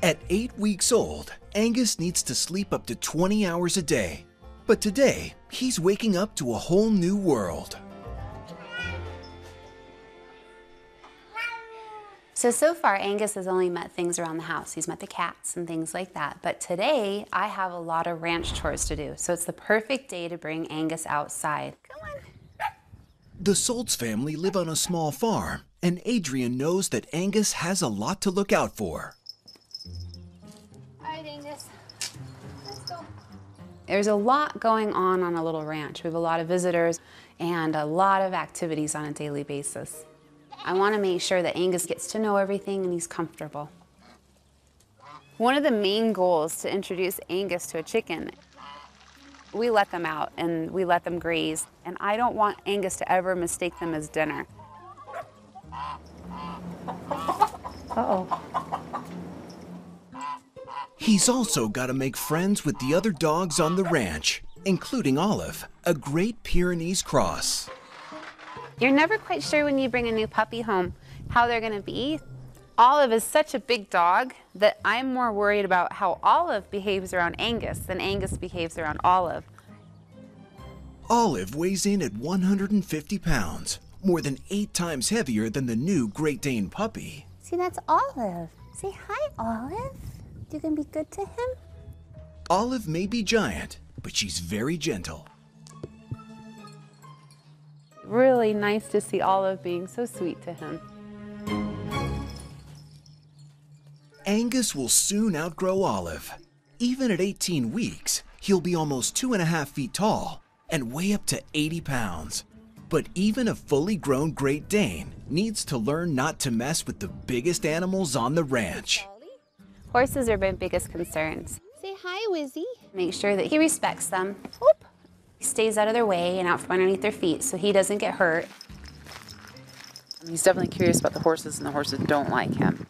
At eight weeks old, Aonghus needs to sleep up to 20 hours a day. But today, he's waking up to a whole new world. So, so far, Aonghus has only met things around the house. He's met the cats and things like that. But today, I have a lot of ranch chores to do. So, it's the perfect day to bring Aonghus outside. Come on. The Soltz family live on a small farm, and Adrian knows that Aonghus has a lot to look out for. There's a lot going on on a little ranch. We have a lot of visitors and a lot of activities on a daily basis. I want to make sure that Aonghus gets to know everything and he's comfortable. One of the main goals to introduce Aonghus to a chicken, we let them out and we let them graze. And I don't want Aonghus to ever mistake them as dinner. Uh-oh. He's also got to make friends with the other dogs on the ranch, including Olive, a Great Pyrenees cross. You're never quite sure when you bring a new puppy home how they're going to be. Olive is such a big dog that I'm more worried about how Olive behaves around Aonghus than Aonghus behaves around Olive. Olive weighs in at 150 pounds, more than eight times heavier than the new Great Dane puppy. See, that's Olive. Say hi, Olive. You can be good to him? Olive may be giant, but she's very gentle. Really nice to see Olive being so sweet to him. Aonghus will soon outgrow Olive. Even at 18 weeks, he'll be almost two and a half feet tall and weigh up to 80 pounds. But even a fully grown Great Dane needs to learn not to mess with the biggest animals on the ranch. Horses are my biggest concerns. Say hi, Wizzy. Make sure that he respects them. Whoop. He stays out of their way and out from underneath their feet so he doesn't get hurt. He's definitely curious about the horses, and the horses don't like him.